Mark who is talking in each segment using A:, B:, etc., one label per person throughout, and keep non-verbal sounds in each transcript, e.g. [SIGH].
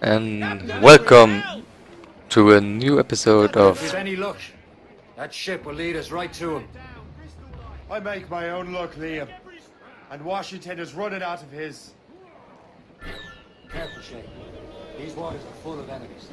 A: and welcome to a new episode of
B: we've any luck, that ship will lead us right to him.
C: I make my own luck, Liam. And Washington is running out of his.
B: Careful, Shay. These waters are full of enemies.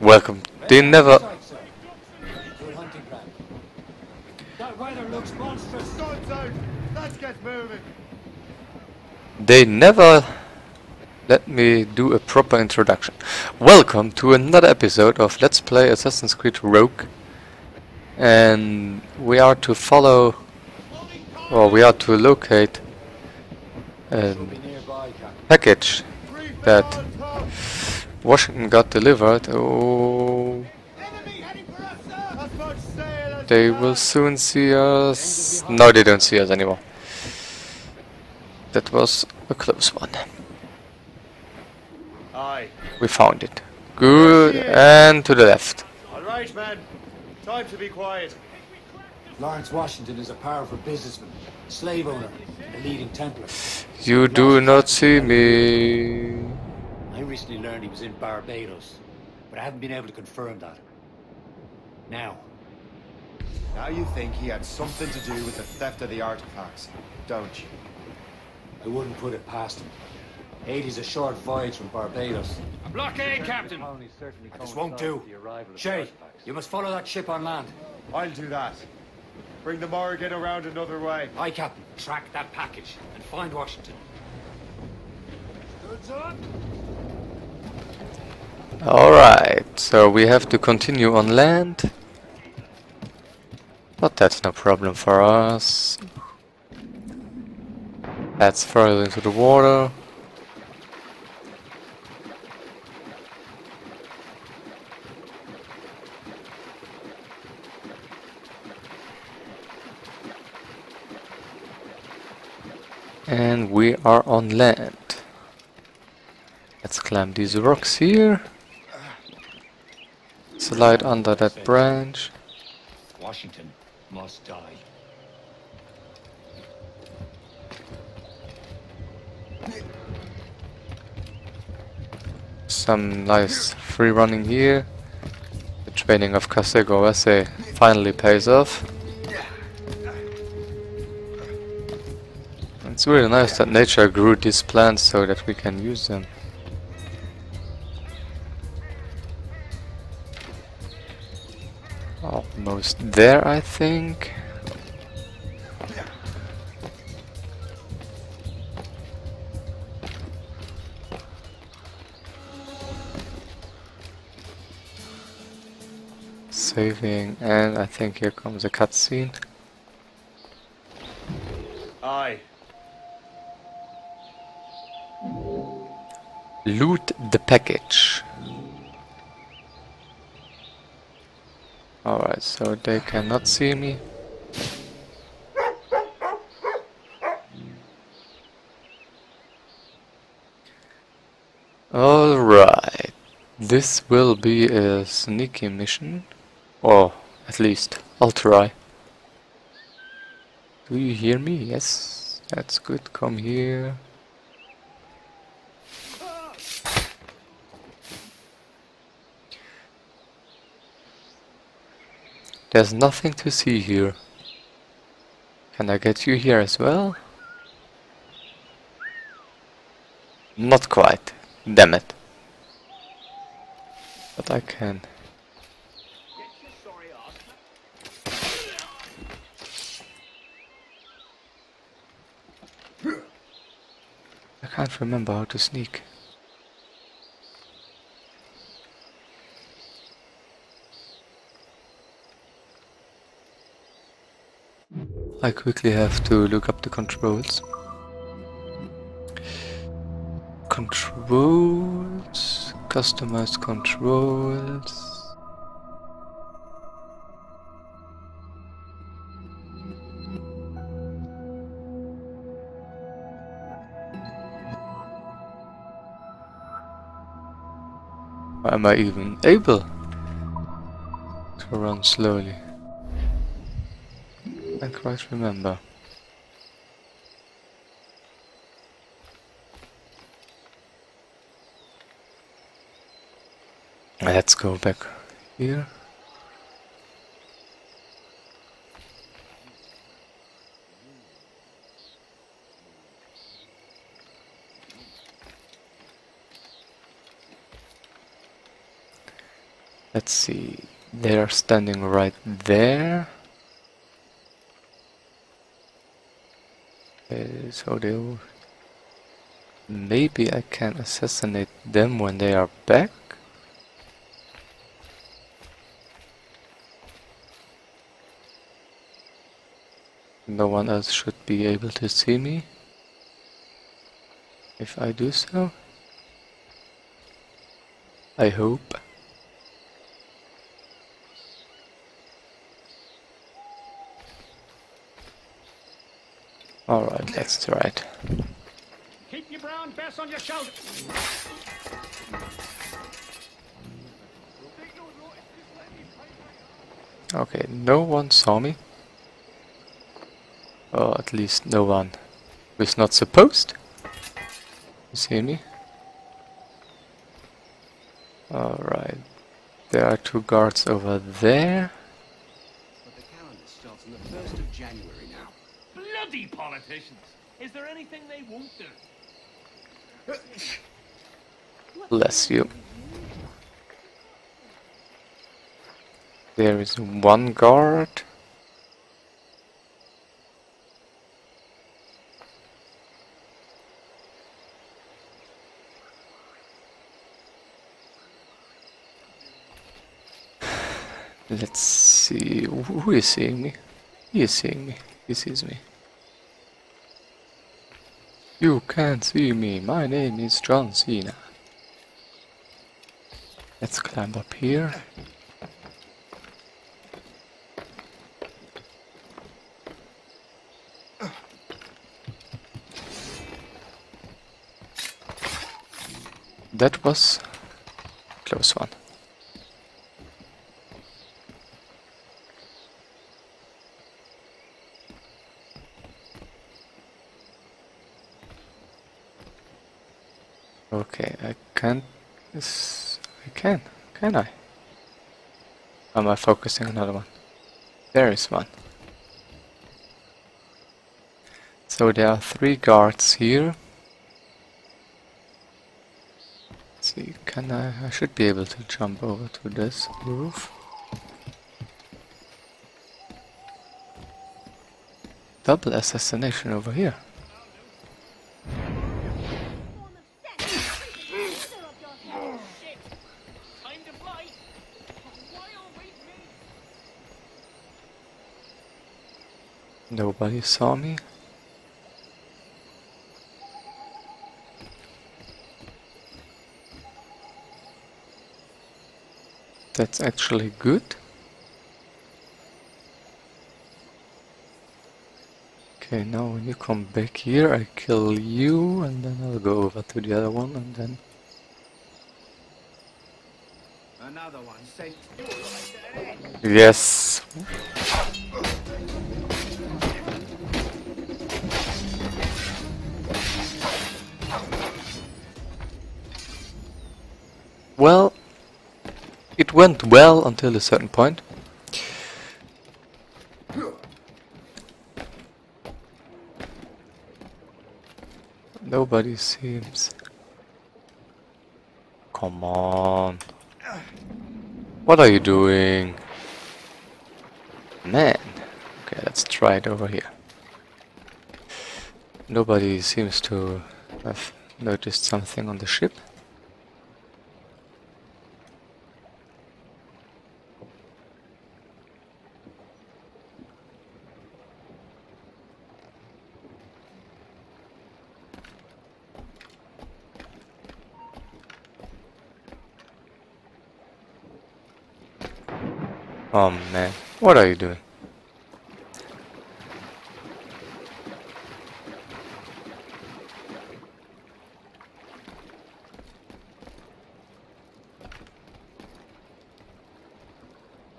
A: Welcome. They never
B: Good hunting ground. That weather looks monstrous.
C: Guns out! Let's get moving!
A: they never let me do a proper introduction. Welcome to another episode of Let's Play Assassin's Creed Rogue. And we are to follow or we are to locate a package That-! Washington got delivered. Oh They will soon see us. No, they don't see us anymore. That was a close one.
C: Aye.
A: We found it. Good. And to the left.
C: Alright, man. Time to be quiet.
B: Lawrence Washington is a powerful businessman, slave owner, and a leading Templar.
A: You do not see me.
B: I recently learned he was in Barbados, but I haven't been able to confirm that. Now,
C: Now you think he had something to do with the theft of the artifacts, don't you?
B: I wouldn't put it past him. 80's a short voyage from Barbados.
D: A blockade, Captain!
B: This won't do. Shay, you must follow that ship on land.
C: I'll do that. Bring the Morrigan around another way.
B: Aye, Captain. Track that package and find Washington.
A: Alright, so we have to continue on land. But that's no problem for us. Let's throw it into the water. And we are on land. Let's climb these rocks here. Slide under that branch.
B: Washington must die.
A: Some nice free running here. The training of Kesegowaase finally pays off. It's really nice that nature grew these plants so that we can use them. Almost there, I think. Saving, and I think here comes a cutscene. Package. Alright, so they cannot see me. Alright. This will be a sneaky mission. Or at least I'll try. Do you hear me? Yes. That's good. Come here. There's nothing to see here. Can I get you here as well? Not quite. Damn it. But I can. I can't remember how to sneak. I quickly have to look up the controls. Controls, customized controls. Am I even able to run slowly? I quite remember. Let's go back here. Let's see, they're standing right there. Uh, so they'll... Maybe I can assassinate them when they are back? No one else should be able to see me. If I do so. I hope. Alright, let's try it.
D: Keep your brown on your shoulder.
A: Okay, no one saw me. Or at least no one was not supposed to see me. Alright. There are two guards over there.
E: But the calendar starts on the 1st of January now.
D: Bloody politicians. Is there anything they won't do?
A: Bless you. There is one guard. Let's see, who is seeing me? He is seeing me, he sees me. You can't see me, my name is John Cena. Let's climb up here. That was close one. Okay, I can't. I can. Can I? Am I focusing another one? There is one. So there are three guards here. Let's see, can I? I should be able to jump over to this roof. Double assassination over here.
D: Shit. Time to fly. Why always me?
A: Nobody saw me. That's actually good. Okay, now when you come back here, I kill you, and then I'll go over to the other one, and then...
E: Another one sent.
A: Yes! Well, it went well until a certain point. Nobody seems. Come on. What are you doing? Man. Okay, let's try it over here. Nobody seems to have noticed something on the ship. Oh man, what are you doing?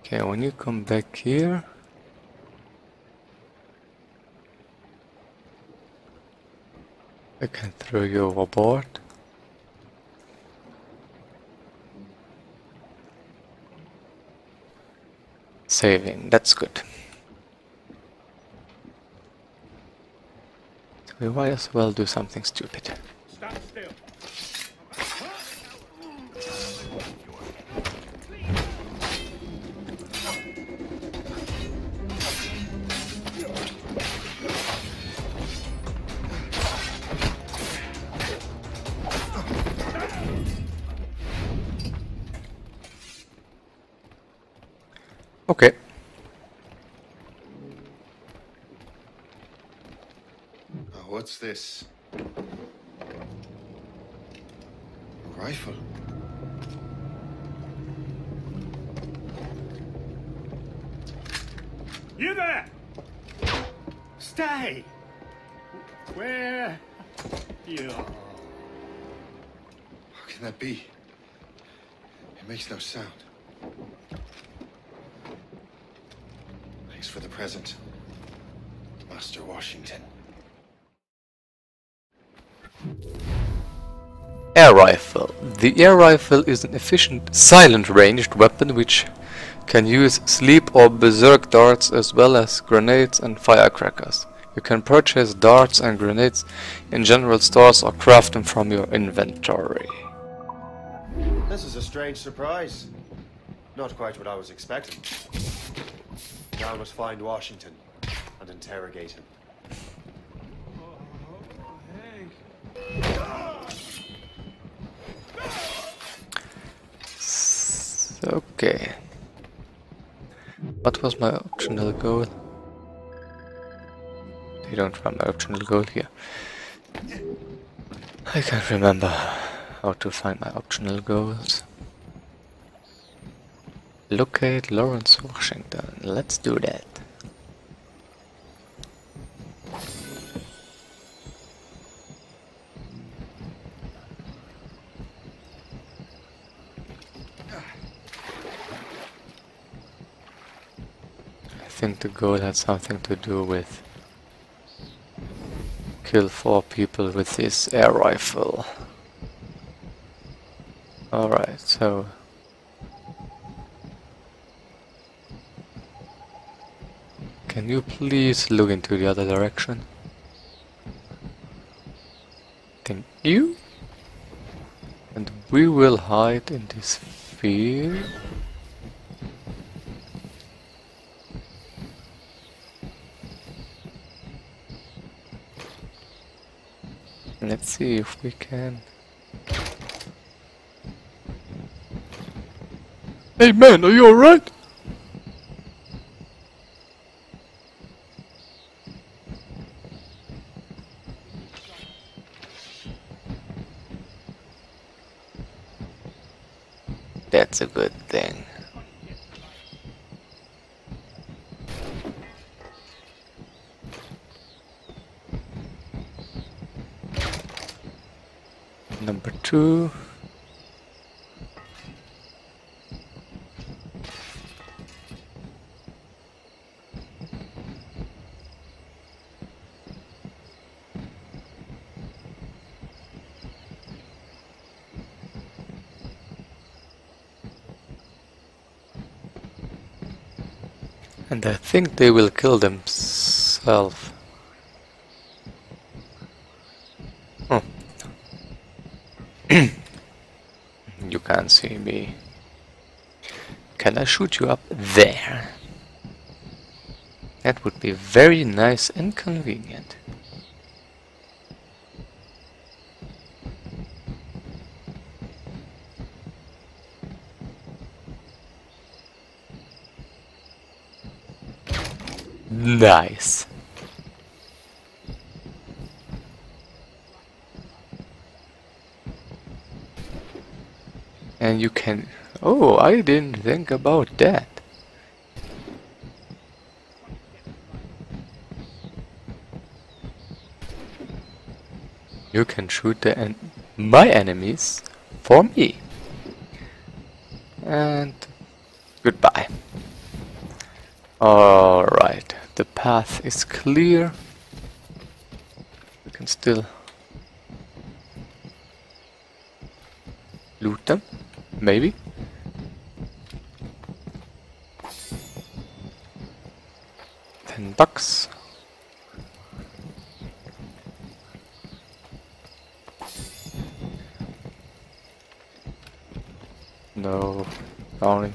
A: Okay, when you come back here... I can throw you overboard. Saving. That's good. So we might as well do something stupid. Okay.
C: Oh, what's this? A rifle.
D: You there! Stay! Where you are.
C: How can that be? It makes no sound. Thanks for the present, Master Washington.
A: Air rifle. The air rifle is an efficient silent ranged weapon which can use sleep or berserk darts as well as grenades and firecrackers. You can purchase darts and grenades in general stores or craft them from your inventory.
C: This is a strange surprise. Not quite what I was expecting. Now I must find Washington and interrogate him.
A: Okay. What was my optional goal? They don't run my optional goal here. I can't remember how to find my optional goals. Locate Lawrence Washington. Let's do that. I think the goal had something to do with kill four people with this air rifle. Alright, so Can you please look into the other direction? Thank you. And we will hide in this field. Let's see if we can. Hey man, are you alright? That's a good thing. Number two. And I think they will kill themselves. Oh. See me. Can I shoot you up there? That would be very nice and convenient. Nice. And you can... Oh, I didn't think about that. You can shoot the en my enemies for me. And goodbye. Alright, the path is clear. We can still loot them, maybe. some ducks. No, darling.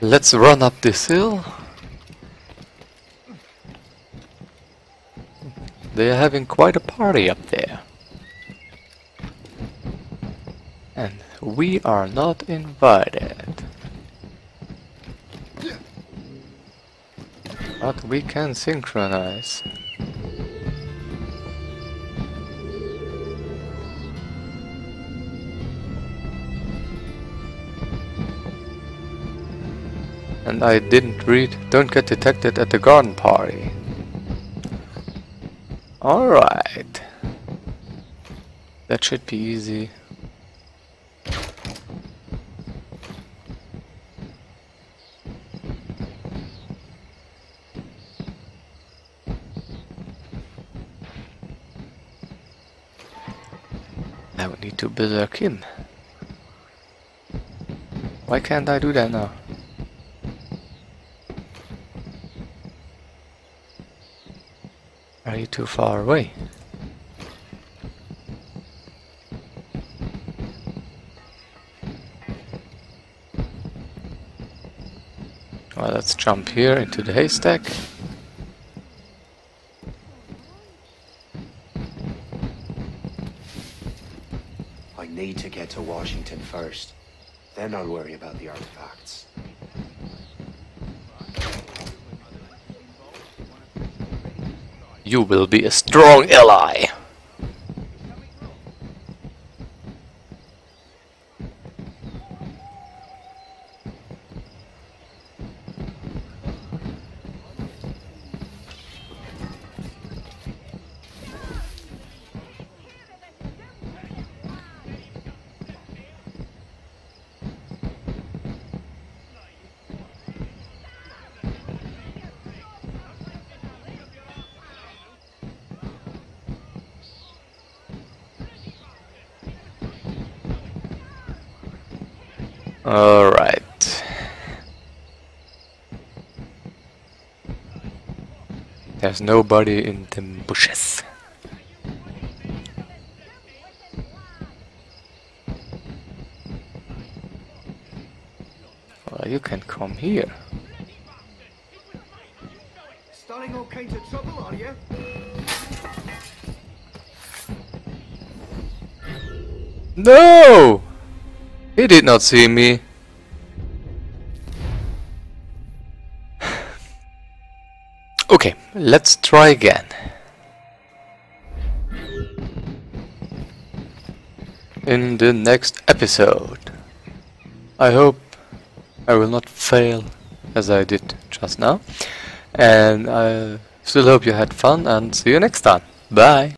A: Let's run up this hill. They are having quite a party up there. And we are not invited. But we can synchronize. And I didn't read, don't get detected at the garden party. Alright. That should be easy. Now we need to berserk him. Why can't I do that now? Are you too far away? Well, let's jump here into the haystack.
E: I need to get to Washington first. Then I'll worry about the artifacts.
A: You will be a strong ally. Alright. There's nobody in the bushes. Well, you can come here.
E: Starting all kinds of trouble, are you?
A: No! He did not see me. [SIGHS] okay, let's try again. In the next episode. I hope I will not fail as I did just now. And I still hope you had fun and see you next time. Bye!